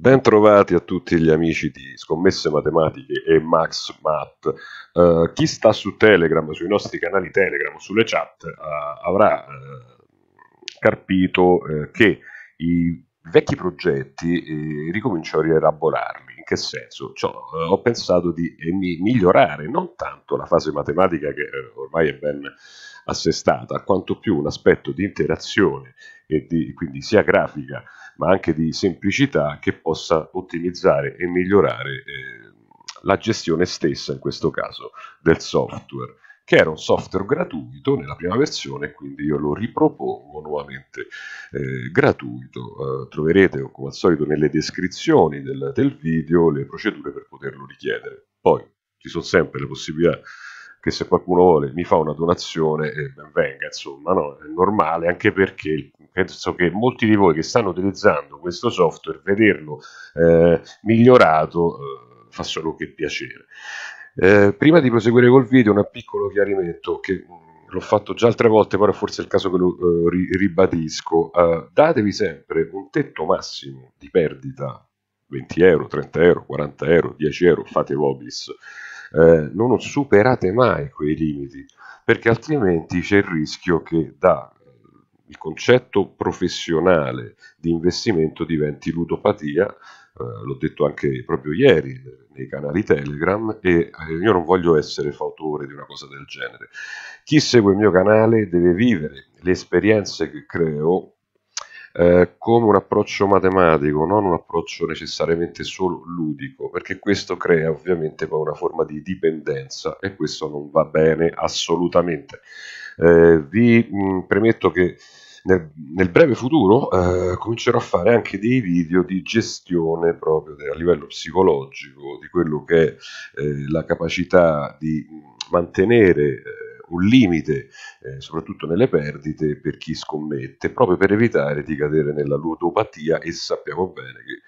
Bentrovati a tutti gli amici di Scommesse Matematiche e Max Math. Uh, chi sta su Telegram, sui nostri canali Telegram, sulle chat, uh, avrà uh, carpito che i vecchi progetti ricomincio a rielaborarli. In che senso? Cioè, ho pensato di migliorare non tanto la fase matematica che ormai è ben assestata, quanto più un aspetto di interazione e di, quindi sia grafica ma anche di semplicità che possa ottimizzare e migliorare eh, la gestione stessa, in questo caso, del software, che era un software gratuito nella prima versione, quindi io lo ripropongo nuovamente eh, gratuito. Eh, troverete, come al solito, nelle descrizioni del, del video le procedure per poterlo richiedere. Poi ci sono sempre le possibilità che se qualcuno vuole mi fa una donazione e ben venga, insomma, no? è normale, anche perché penso che molti di voi che stanno utilizzando questo software, vederlo eh, migliorato eh, fa solo che piacere. Eh, prima di proseguire col video, un piccolo chiarimento che mm, l'ho fatto già altre volte, però forse è il caso che lo uh, ri ribadisco. Uh, datevi sempre un tetto massimo di perdita 20 euro, 30 euro, 40 euro, 10 euro, fate vobis eh, non superate mai quei limiti, perché altrimenti c'è il rischio che da eh, il concetto professionale di investimento diventi ludopatia, eh, l'ho detto anche proprio ieri nei canali Telegram e eh, io non voglio essere fautore di una cosa del genere. Chi segue il mio canale deve vivere le esperienze che creo eh, come un approccio matematico, non un approccio necessariamente solo ludico, perché questo crea ovviamente poi una forma di dipendenza e questo non va bene assolutamente. Eh, vi mh, premetto che nel, nel, breve futuro eh, comincerò a fare anche dei video di gestione proprio a livello psicologico di quello che è eh, la capacità di mantenere eh, un limite, eh, soprattutto nelle perdite, per chi scommette, proprio per evitare di cadere nella ludopatia e sappiamo bene che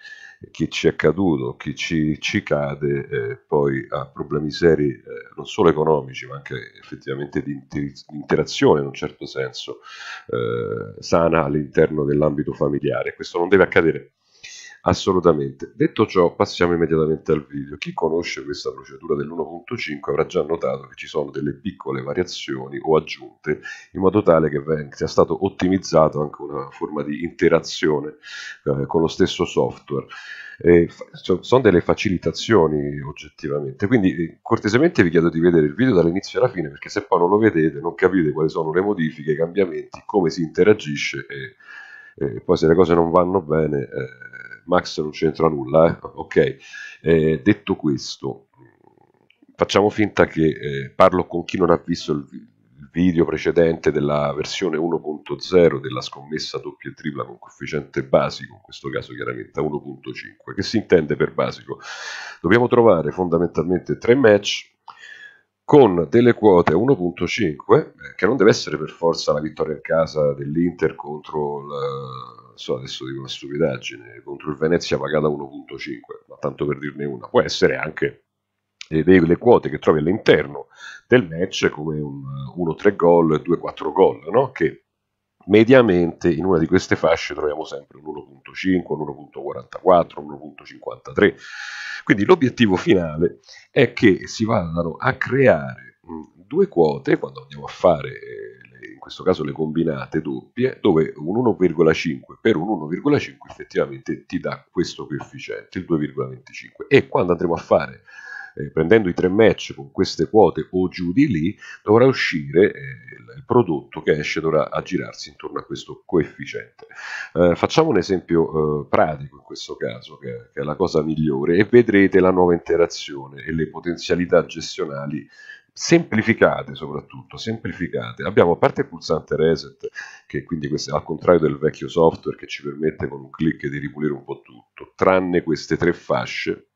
chi ci è caduto, chi ci, ci cade, eh, poi ha problemi seri eh, non solo economici, ma anche effettivamente di inter interazione in un certo senso eh, sana all'interno dell'ambito familiare. Questo non deve accadere Assolutamente. Detto ciò, passiamo immediatamente al video. Chi conosce questa procedura dell'1.5 avrà già notato che ci sono delle piccole variazioni o aggiunte in modo tale che sia stato ottimizzato anche una forma di interazione eh, con lo stesso software. Eh, sono delle facilitazioni oggettivamente, quindi eh, cortesemente vi chiedo di vedere il video dall'inizio alla fine perché se poi non lo vedete non capite quali sono le modifiche, i cambiamenti, come si interagisce e, e poi se le cose non vanno bene... Eh, Max non c'entra nulla, eh? ok. Eh, detto questo, facciamo finta che eh, parlo con chi non ha visto il, il video precedente della versione 1.0 della scommessa doppia e tripla con coefficiente basico, in questo caso chiaramente a 1.5. Che si intende per basico? Dobbiamo trovare fondamentalmente tre match con delle quote 1.5, eh, che non deve essere per forza la vittoria in casa dell'Inter contro il so, adesso dico una stupidaggine, contro il Venezia pagata 1.5, ma tanto per dirne una, può essere anche delle quote che trovi all'interno del match come un 1-3 gol, 2-4 gol, no? che mediamente in una di queste fasce troviamo sempre un 1.5, un 1.44, un 1.53. Quindi l'obiettivo finale è che si vadano a creare due quote quando andiamo a fare in questo caso le combinate doppie, dove un 1,5 per un 1,5 effettivamente ti dà questo coefficiente, il 2,25. E quando andremo a fare, eh, prendendo i tre match con queste quote o giù di lì, dovrà uscire eh, il prodotto che esce dovrà aggirarsi intorno a questo coefficiente. Eh, facciamo un esempio eh, pratico in questo caso, che, che è la cosa migliore, e vedrete la nuova interazione e le potenzialità gestionali semplificate soprattutto, semplificate. Abbiamo a parte il pulsante reset, che quindi questo, al contrario del vecchio software che ci permette con un clic di ripulire un po' tutto, tranne queste tre fasce,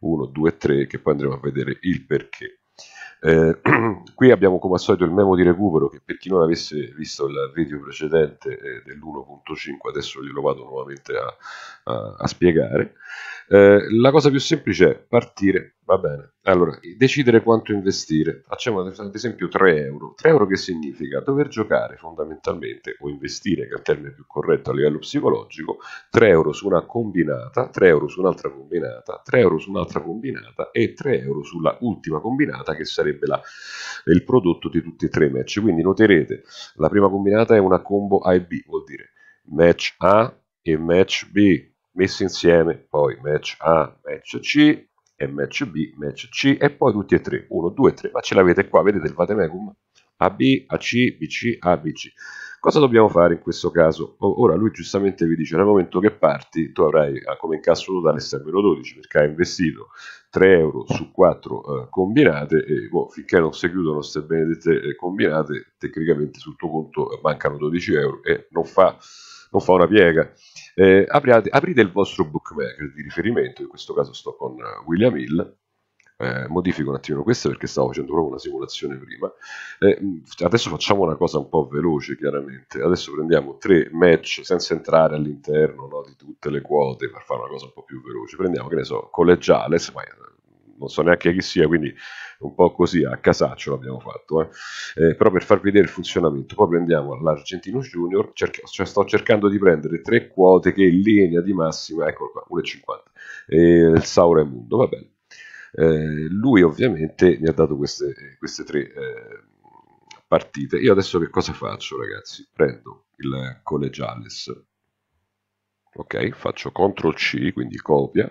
1, 2, 3, che poi andremo a vedere il perché. Eh, qui abbiamo come al solito il memo di recupero che per chi non avesse visto il video precedente eh, dell'1.5 adesso glielo vado nuovamente a, a, a spiegare Eh, la cosa più semplice è partire, va bene. Allora, decidere quanto investire. Facciamo ad esempio 3 euro. 3 euro che significa? Dover giocare fondamentalmente, o investire, che è il termine più corretto a livello psicologico, 3 euro su una combinata, 3 euro su un'altra combinata, 3 euro su un'altra combinata e 3 euro sulla ultima combinata che sarebbe la, il prodotto di tutti e tre i match. Quindi noterete, la prima combinata è una combo A e B, vuol dire match A e match B messi insieme, poi match A, match C e match B, match C e poi tutti e tre, 1, 2, 3, ma ce l'avete qua, vedete il vademecum? AB, AC, BC, ABC. Cosa dobbiamo fare in questo caso? Ora lui giustamente vi dice nel momento che parti tu avrai ah, come incasso totale servono 12 perché hai investito 3 euro su 4 eh, combinate e boh, finché non si chiudono queste benedette eh, combinate tecnicamente sul tuo conto mancano 12 euro e non fa, non fa una piega eh, aprite, aprite, il vostro bookmaker di riferimento, in questo caso sto con eh, William Hill, eh, modifico un attimo questo perché stavo facendo proprio una simulazione prima. Eh, adesso facciamo una cosa un po' veloce, chiaramente. Adesso prendiamo tre match senza entrare all'interno no, di tutte le quote per fare una cosa un po' più veloce. Prendiamo, che ne so, collegiales, ma non so neanche chi sia, quindi un po' così a casaccio l'abbiamo fatto, eh. Eh, però per farvi vedere il funzionamento, poi prendiamo l'Argentino Junior, cerca, cioè sto cercando di prendere tre quote che in linea di massima, eccolo qua, 1,50, e il Saura Mundo, va bene. Eh, lui ovviamente mi ha dato queste, queste tre eh, partite. Io adesso che cosa faccio ragazzi? Prendo il Collegiales, ok, faccio CTRL C, quindi copia,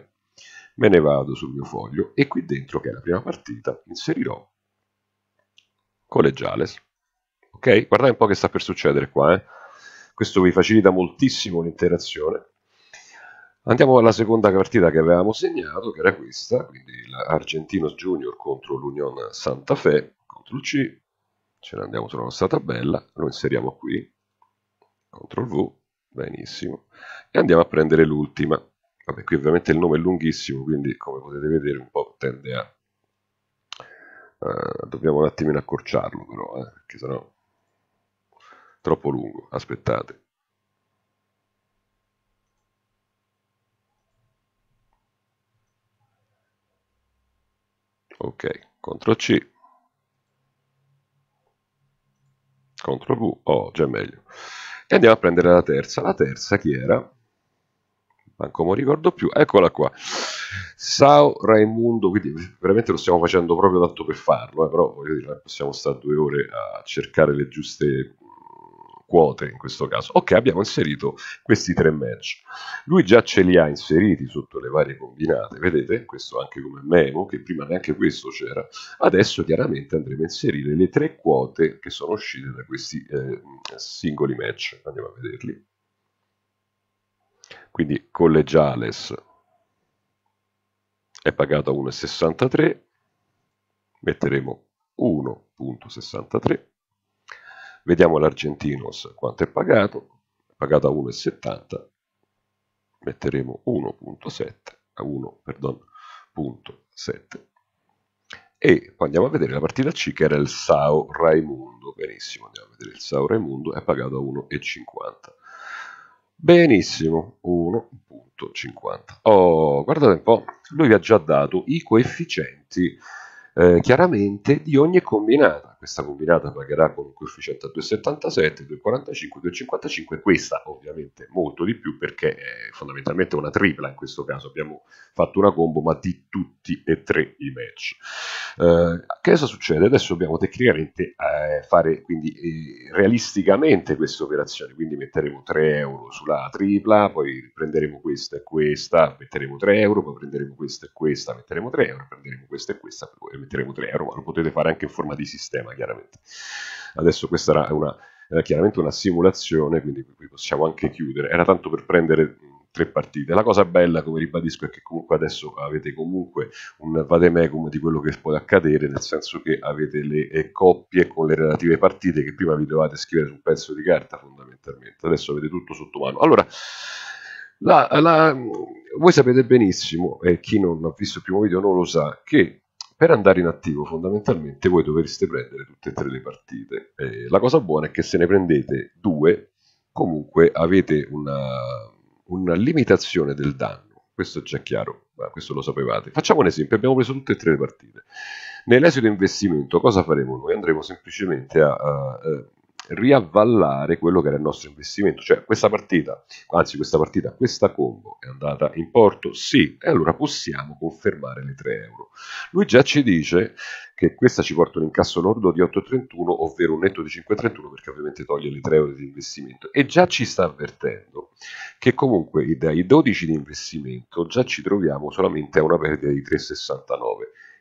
me ne vado sul mio foglio e qui dentro, che è la prima partita, inserirò collegiales. Ok? Guardate un po' che sta per succedere qua. Eh? Questo vi facilita moltissimo l'interazione. Andiamo alla seconda partita che avevamo segnato, che era questa, quindi l'Argentinos Junior contro l'Union Santa Fe, CTRL C, ce ne andiamo sulla nostra tabella, lo inseriamo qui, CTRL V, benissimo, e andiamo a prendere l'ultima, Vabbè, qui ovviamente il nome è lunghissimo, quindi come potete vedere un po' tende a... Uh, dobbiamo un attimino accorciarlo però, eh, perché sennò troppo lungo. Aspettate. Ok, CTRL C, CTRL V, oh, già meglio. E andiamo a prendere la terza. La terza chi era? Manco mi ricordo più, eccola qua. Sao Raimundo, quindi veramente lo stiamo facendo proprio tanto per farlo, eh, però dire, possiamo stare due ore a cercare le giuste quote in questo caso. Ok, abbiamo inserito questi tre match. Lui già ce li ha inseriti sotto le varie combinate, vedete? Questo anche come memo, che prima neanche questo c'era. Adesso chiaramente andremo a inserire le tre quote che sono uscite da questi eh, singoli match. Andiamo a vederli quindi collegiales è pagato a 1,63 metteremo 1.63 vediamo l'Argentinos quanto è pagato è pagato a 1,70 metteremo 1.7 a 1 perdon, punto 7 e poi andiamo a vedere la partita C che era il Sao Raimundo. Benissimo andiamo a vedere il Sao Raimundo è pagato a 1,50 Benissimo, 1.50. Oh, guardate un po', lui vi ha già dato i coefficienti eh, chiaramente di ogni combinata questa combinata pagherà con un coefficiente a 2,77, 2,45, 2,55, questa ovviamente molto di più perché è fondamentalmente una tripla in questo caso, abbiamo fatto una combo ma di tutti e tre i match. Eh, che cosa succede? Adesso dobbiamo tecnicamente eh, fare quindi eh, realisticamente queste operazioni, quindi metteremo 3 euro sulla tripla, poi prenderemo questa e questa, metteremo 3 euro, poi prenderemo questa e questa, metteremo 3 euro, prenderemo questa e questa, poi metteremo 3 euro, ma lo potete fare anche in forma di sistema sistema chiaramente. Adesso questa era una, era chiaramente una simulazione, quindi qui possiamo anche chiudere. Era tanto per prendere tre partite. La cosa bella, come ribadisco, è che comunque adesso avete comunque un vademecum di quello che può accadere, nel senso che avete le eh, coppie con le relative partite che prima vi dovevate scrivere su un pezzo di carta fondamentalmente. Adesso avete tutto sotto mano. Allora, la, la, voi sapete benissimo, e chi non ha visto il primo video non lo sa, che per andare in attivo fondamentalmente voi dovreste prendere tutte e tre le partite. Eh, la cosa buona è che se ne prendete due, comunque avete una, una limitazione del danno questo è già chiaro, ma questo lo sapevate. Facciamo un esempio, abbiamo preso tutte e tre le partite. Nell'esito investimento cosa faremo noi? Andremo semplicemente a, a, a riavvallare quello che era il nostro investimento, cioè questa partita, anzi questa partita, questa combo è andata in porto? Sì, e allora possiamo confermare le 3 euro. Lui già ci dice che questa ci porta un incasso lordo di 8,31, ovvero un netto di 5,31 perché ovviamente toglie le 3 euro di investimento e già ci sta avvertendo che comunque dai 12 di investimento già ci troviamo solamente a una perdita di 3,69.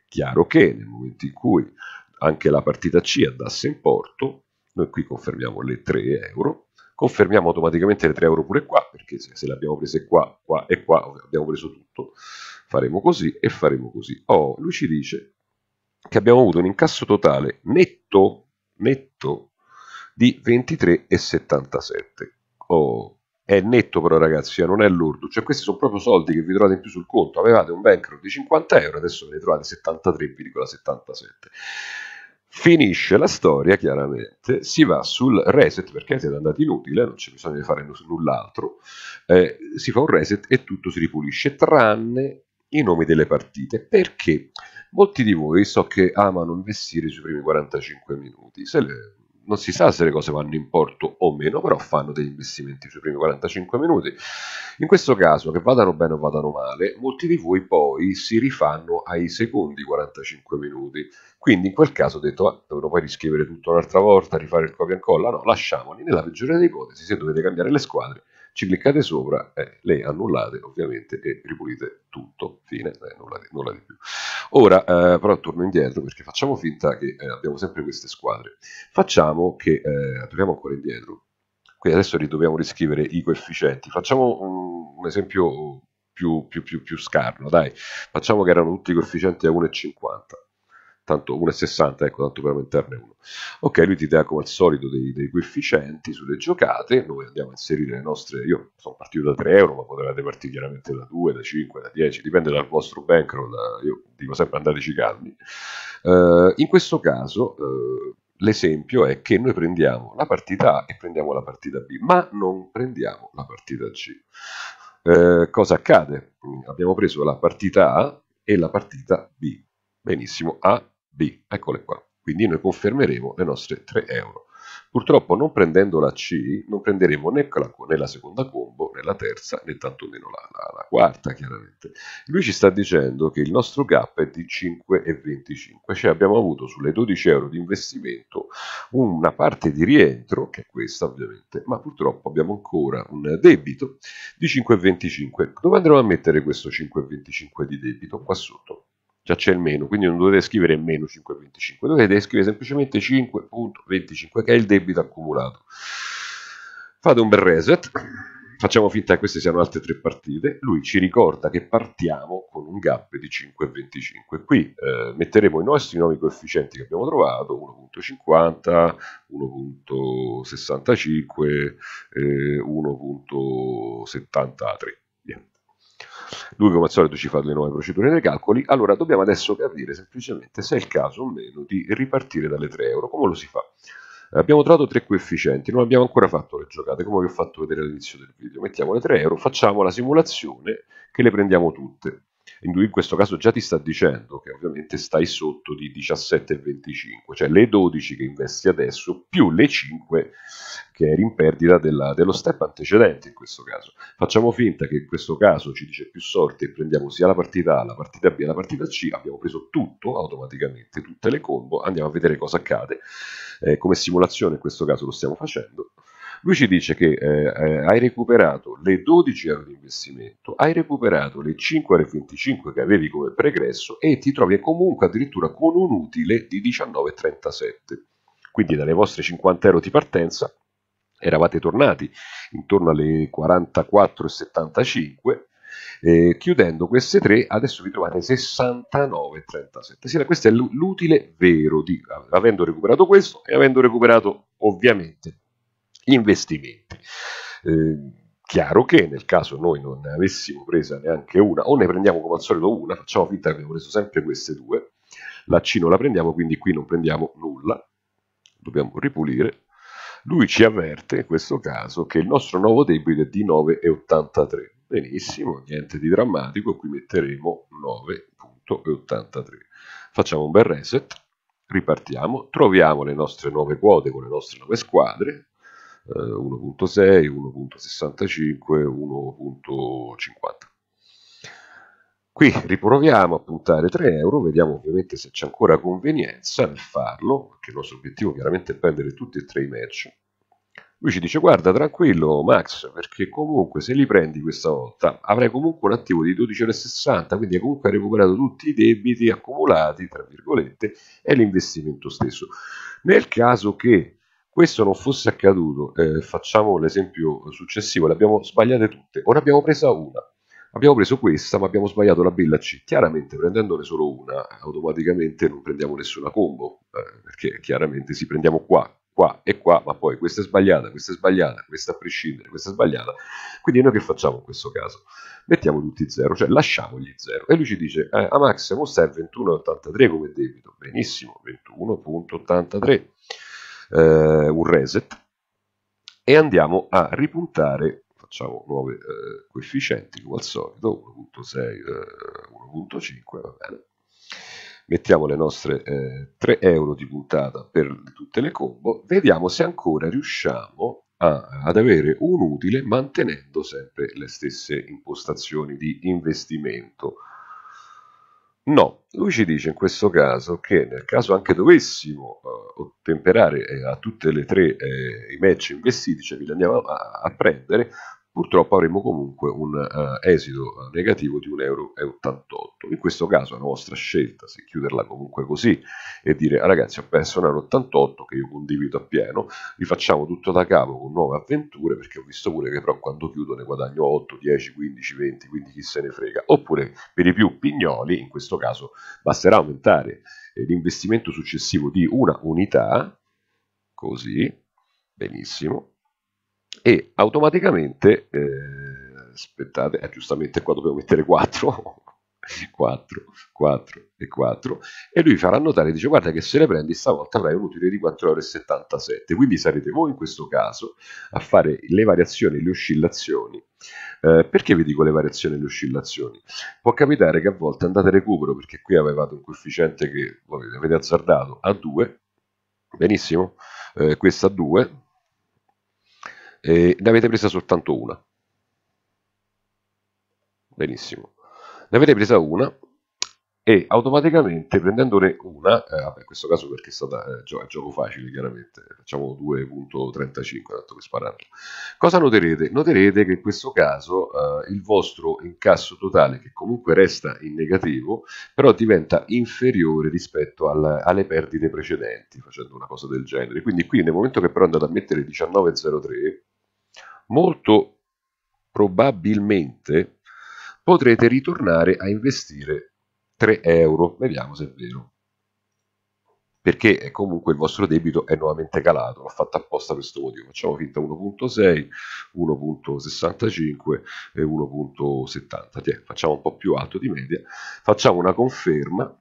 Chiaro che nel momento in cui anche la partita C andasse in porto, noi qui confermiamo le 3 euro, confermiamo automaticamente le 3 euro pure qua, perché se, se le abbiamo prese qua, qua e qua, abbiamo preso tutto, faremo così e faremo così. Oh, lui ci dice che abbiamo avuto un incasso totale netto, netto di 23,77. Oh, è netto però ragazzi, eh, non è lordo, cioè questi sono proprio soldi che vi trovate in più sul conto, avevate un bankroll di 50 euro, adesso ve ne trovate 73,77. Finisce la storia, chiaramente, si va sul reset perché siete andati inutile, non c'è bisogno di fare null'altro, eh, si fa un reset e tutto si ripulisce, tranne i nomi delle partite. Perché? Molti di voi so che amano investire sui primi 45 minuti, se le non si sa se le cose vanno in porto o meno, però fanno degli investimenti sui primi 45 minuti. In questo caso, che vadano bene o vadano male, molti di voi poi si rifanno ai secondi 45 minuti. Quindi in quel caso ho detto, ah, dovrò poi riscrivere tutto un'altra volta, rifare il copia e incolla, no, lasciamoli. Nella peggiore delle ipotesi, se dovete cambiare le squadre, ci cliccate sopra, eh, le annullate ovviamente e ripulite tutto, fine, eh, nulla, di, nulla, di, più. Ora eh, però torno indietro perché facciamo finta che eh, abbiamo sempre queste squadre, facciamo che, eh, torniamo ancora indietro, qui adesso dobbiamo riscrivere i coefficienti, facciamo un, un esempio più, più, più, più scarno, dai, facciamo che erano tutti coefficienti a 1,50 tanto 1,60, ecco, tanto per aumentarne uno. Ok, lui ti dà come al solito dei, dei, coefficienti sulle giocate, noi andiamo a inserire le nostre, io sono partito da 3 euro, ma potevate partire chiaramente da 2, da 5, da 10, dipende dal vostro bankroll, io dico sempre andateci calmi. Uh, in questo caso... Uh, L'esempio è che noi prendiamo la partita A e prendiamo la partita B, ma non prendiamo la partita C. Eh, cosa accade? Abbiamo preso la partita A e la partita B. Benissimo, A B, eccole qua. Quindi noi confermeremo le nostre 3 euro. Purtroppo non prendendo la C non prenderemo né la, né la seconda combo, né la terza, né tantomeno la, la, la, quarta chiaramente. Lui ci sta dicendo che il nostro gap è di 5,25, cioè abbiamo avuto sulle 12 euro di investimento una parte di rientro, che è questa ovviamente, ma purtroppo abbiamo ancora un debito di 5,25. Dove andremo a mettere questo 5,25 di debito? Qua sotto già c'è il meno, quindi non dovete scrivere meno 5,25, dovete scrivere semplicemente 5,25 che è il debito accumulato. Fate un bel reset, facciamo finta che queste siano altre tre partite, lui ci ricorda che partiamo con un gap di 5,25, qui eh, metteremo i nostri nuovi coefficienti che abbiamo trovato, 1.50, 1.65, eh, 1.73. Lui come al solito ci fa le nuove procedure dei calcoli, allora dobbiamo adesso capire semplicemente se è il caso o meno di ripartire dalle 3 euro. Come lo si fa? Abbiamo trovato tre coefficienti, non abbiamo ancora fatto le giocate, come vi ho fatto vedere all'inizio del video. Mettiamo le 3 euro, facciamo la simulazione che le prendiamo tutte in questo caso già ti sta dicendo che ovviamente stai sotto di 17,25, cioè le 12 che investi adesso più le 5 che eri in perdita della, dello step antecedente in questo caso. Facciamo finta che in questo caso ci dice più sorte e prendiamo sia la partita A, la partita B e la partita C, abbiamo preso tutto automaticamente, tutte le combo, andiamo a vedere cosa accade. Eh, come simulazione in questo caso lo stiamo facendo lui ci dice che eh, eh hai recuperato le 12 euro di investimento, hai recuperato le 5,25 che avevi come pregresso e ti trovi comunque addirittura con un utile di 19,37. Quindi dalle vostre 50 euro di partenza eravate tornati intorno alle 44,75 eh, chiudendo queste tre adesso vi trovate 69,37 sì, questo è l'utile vero di avendo recuperato questo e avendo recuperato ovviamente gli investimenti. Eh, chiaro che nel caso noi non ne avessimo presa neanche una, o ne prendiamo come al solito una, facciamo finta che abbiamo preso sempre queste due, la C non la prendiamo, quindi qui non prendiamo nulla, dobbiamo ripulire. Lui ci avverte in questo caso che il nostro nuovo debito è di 9,83. benissimo, niente di drammatico, qui metteremo 9.83. Facciamo un bel reset, ripartiamo, troviamo le nostre nuove quote con le nostre nuove squadre, 1.6, 1.65, 1.50. Qui riproviamo a puntare 3 euro, vediamo ovviamente se c'è ancora convenienza nel farlo, perché il nostro obiettivo chiaramente è prendere tutti e tre i match. Lui ci dice guarda tranquillo Max, perché comunque se li prendi questa volta avrai comunque un attivo di 12,60, quindi hai comunque recuperato tutti i debiti accumulati, tra virgolette, e l'investimento stesso. Nel caso che questo non fosse accaduto, eh, facciamo l'esempio successivo, le abbiamo sbagliate tutte, ora abbiamo presa una, abbiamo preso questa ma abbiamo sbagliato la billa C, chiaramente prendendone solo una automaticamente non prendiamo nessuna combo, eh, perché chiaramente si prendiamo qua, qua e qua, ma poi questa è sbagliata, questa è sbagliata, questa a prescindere, questa è sbagliata, quindi noi che facciamo in questo caso? Mettiamo tutti 0, cioè lasciamogli 0 e lui ci dice eh, a Max, mo sta 21,83 come debito, benissimo, 21,83 eh, un reset e andiamo a ripuntare, facciamo nuovi eh, coefficienti come al solito, 1.6, eh, 1.5, va bene. Mettiamo le nostre eh, 3 euro di puntata per tutte le combo, vediamo se ancora riusciamo a, ad avere un utile mantenendo sempre le stesse impostazioni di investimento. No, lui ci dice in questo caso che nel caso anche dovessimo uh, ottemperare eh, a tutte le tre eh, i match investiti, cioè li andiamo a, a prendere, purtroppo avremo comunque un uh, esito negativo di 1,88 euro. In questo caso la nostra scelta, se chiuderla comunque così e dire ah, ragazzi ho perso 1,88 euro che io condivido appieno, rifacciamo tutto da capo con nuove avventure perché ho visto pure che però quando chiudo ne guadagno 8, 10, 15, 20, quindi chi se ne frega. Oppure per i più pignoli, in questo caso basterà aumentare eh, l'investimento successivo di una unità, così, benissimo, e automaticamente, eh, aspettate, eh, giustamente qua dobbiamo mettere 4, 4, 4 e 4 e lui farà notare, dice guarda che se le prendi stavolta avrai un utile di 4,77 euro, quindi sarete voi in questo caso a fare le variazioni, le oscillazioni. Eh, perché vi dico le variazioni e le oscillazioni? Può capitare che a volte andate a recupero perché qui avevate un coefficiente che avete azzardato a 2, benissimo, eh, questo a 2, e ne avete presa soltanto una. Benissimo. Ne avete presa una e automaticamente prendendone una, eh, vabbè in questo caso perché è stata eh, gio- gioco facile chiaramente, facciamo 2.35 tanto per spararlo. Cosa noterete? Noterete che in questo caso eh, il vostro incasso totale, che comunque resta in negativo, però diventa inferiore rispetto al, alle perdite precedenti, facendo una cosa del genere. Quindi qui nel momento che però andate a mettere 19.03, molto probabilmente potrete ritornare a investire 3 euro. Vediamo se è vero. Perché comunque il vostro debito è nuovamente calato, l'ho fatto apposta questo motivo. Facciamo finta 1.6, 1.65 e 1.70. Facciamo un po' più alto di media. Facciamo una conferma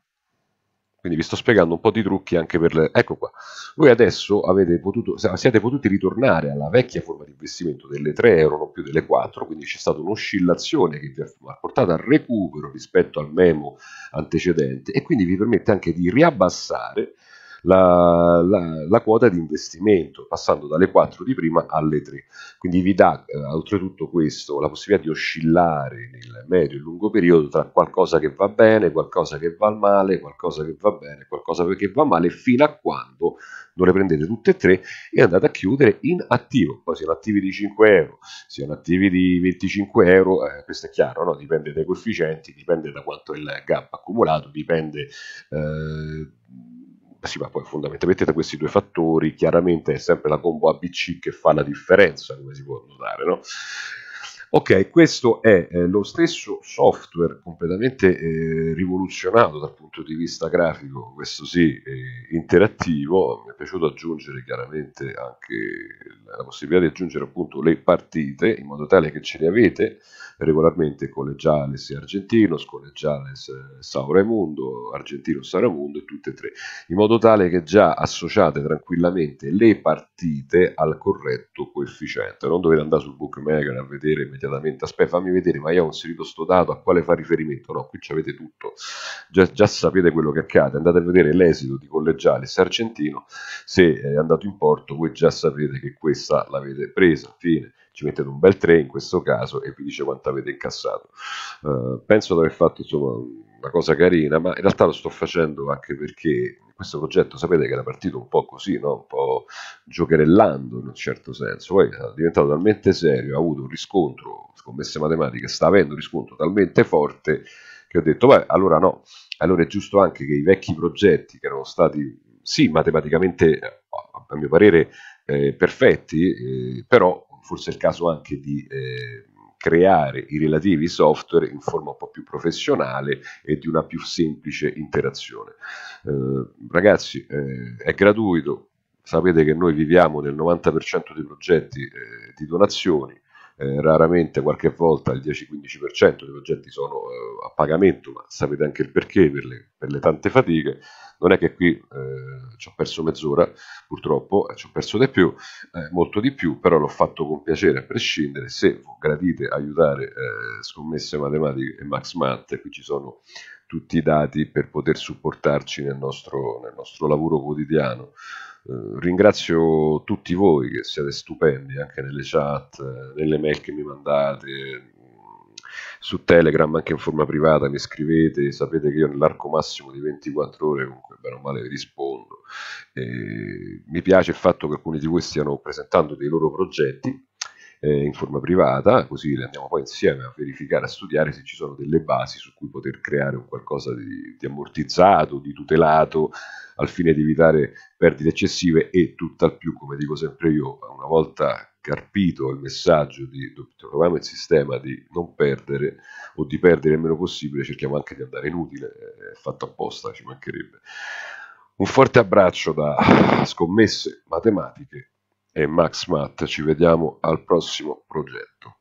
quindi vi sto spiegando un po' di trucchi anche per... Le... Ecco qua, voi adesso potuto, siete potuti ritornare alla vecchia forma di investimento delle 3 euro, non più delle 4, quindi c'è stata un'oscillazione che vi ha portato al recupero rispetto al memo antecedente e quindi vi permette anche di riabbassare la, la, la, quota di investimento, passando dalle 4 di prima alle 3. Quindi vi dà eh, oltretutto questo la possibilità di oscillare nel medio e lungo periodo tra qualcosa che va bene, qualcosa che va male, qualcosa che va bene, qualcosa che va male, fino a quando non le prendete tutte e tre e andate a chiudere in attivo. Poi siano attivi di 5 euro, siano attivi di 25 euro, eh, questo è chiaro, no? dipende dai coefficienti, dipende da quanto è il gap accumulato, dipende... Eh, sì, ma poi fondamentalmente da questi due fattori chiaramente è sempre la combo ABC che fa la differenza, come si può notare, no? Ok, questo è eh, lo stesso software completamente eh, rivoluzionato dal punto di vista grafico, questo sì, eh, interattivo. Mi è piaciuto aggiungere chiaramente anche la possibilità di aggiungere appunto le partite in modo tale che ce le avete regolarmente collegiales argentinos, collegiales eh, Sao Raimundo, argentino Saramundo e tutte e tre, in modo tale che già associate tranquillamente le partite al corretto coefficiente, non dovete andare sul bookmaker a vedere immediatamente, aspetta fammi vedere, ma io ho inserito sto dato, a quale fa riferimento? No, qui avete tutto, già, già, sapete quello che accade, andate a vedere l'esito di Collegialis Argentino, se è andato in porto voi già sapete che questa l'avete presa, fine. Ci mettete un bel 3 in questo caso e vi dice quanto avete incassato. Uh, penso di aver fatto insomma una cosa carina, ma in realtà lo sto facendo anche perché questo progetto sapete che era partito un po' così, no? un po' giocherellando in un certo senso, poi è diventato talmente serio, ha avuto un riscontro, scommesse matematiche, sta avendo un riscontro talmente forte che ho detto, beh, allora no, allora è giusto anche che i vecchi progetti che erano stati, sì, matematicamente, a mio parere, eh, perfetti, eh, però forse è il caso anche di eh, creare i relativi software in forma un po' più professionale e di una più semplice interazione. Eh, ragazzi, eh, è gratuito, sapete che noi viviamo nel 90% dei progetti eh, di donazioni, eh, raramente qualche volta il 10-15% dei progetti sono eh, a pagamento, ma sapete anche il perché per le, per le tante fatiche non è che qui eh, ci ho perso mezz'ora, purtroppo eh, ci ho perso di più, eh, molto di più, però l'ho fatto con piacere a prescindere. Se gradite aiutare Scommesse Matematiche e Max Math, qui ci sono tutti i dati per poter supportarci nel nostro, nel nostro lavoro quotidiano. Eh, ringrazio tutti voi che siete stupendi anche nelle chat, eh, nelle mail che mi mandate, su Telegram anche in forma privata mi scrivete, sapete che io nell'arco massimo di 24 ore comunque bene o male vi rispondo. E mi piace il fatto che alcuni di voi stiano presentando dei loro progetti eh, in forma privata, così li andiamo poi insieme a verificare, a studiare se ci sono delle basi su cui poter creare un qualcosa di, di ammortizzato, di tutelato, al fine di evitare perdite eccessive e tutt'al più, come dico sempre io, una volta carpito il messaggio di troviamo il sistema di non perdere o di perdere il meno possibile, cerchiamo anche di andare inutile, è fatto apposta, ci mancherebbe. Un forte abbraccio da Scommesse Matematiche e Max Matt, ci vediamo al prossimo progetto.